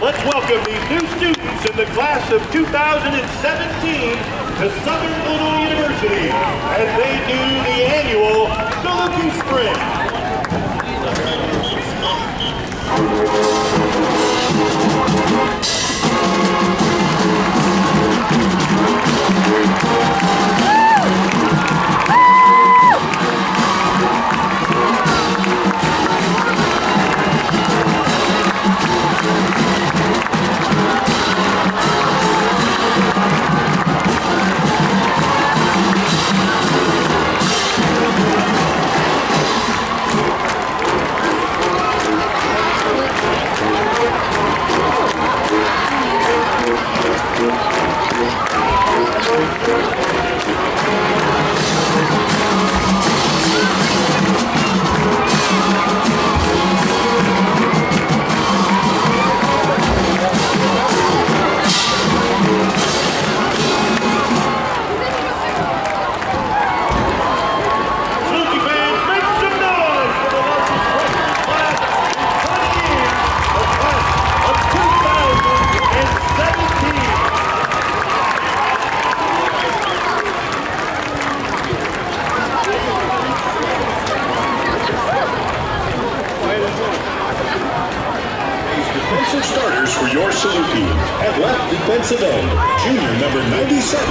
Let's welcome these new students in the class of 2017 to Southern Illinois University as they do the annual Saluki Sprint. Defensive starters for your Saluki. At left defensive end, junior number 97,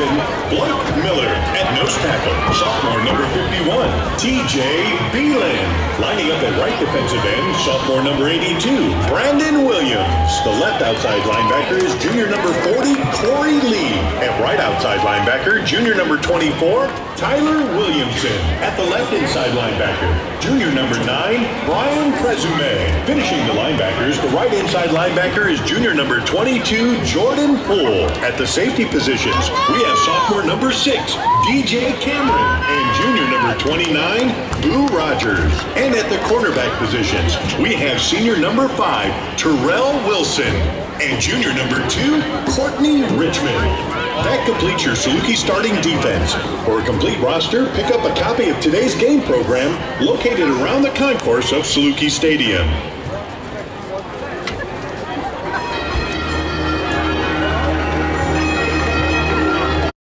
Blake Miller. At nose tackle, sophomore number 51, TJ Beelan. Lining up at right defensive end, sophomore number 82, Brandon Williams. The left outside linebacker is junior number 40, Corey Lee. At right outside linebacker, junior number 24, Tyler Williamson. At the left inside linebacker, junior number 9, Brian Presume. Finishing the linebackers, the right inside linebacker is junior number 22, Jordan Poole. At the safety positions, we have sophomore number 6, DJ Cameron, and junior number 29, Boo Rogers. And at the cornerback positions, we have senior number 5, Terrell Wilson, and junior number 2, Courtney Richmond. That completes your Saluki starting defense. For a complete roster, pick up a copy of today's game program located around the concourse of Saluki Stadium.